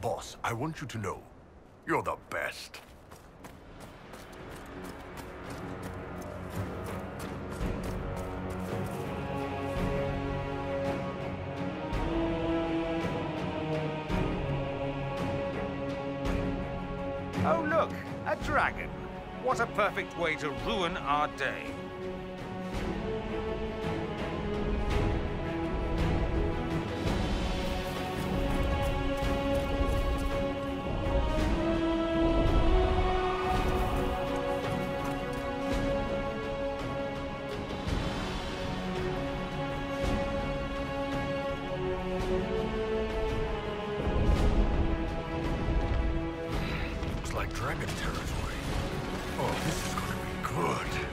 Boss, I want you to know, you're the best. Oh, look, a dragon. What a perfect way to ruin our day. Dragon territory. Oh, this is gonna be good.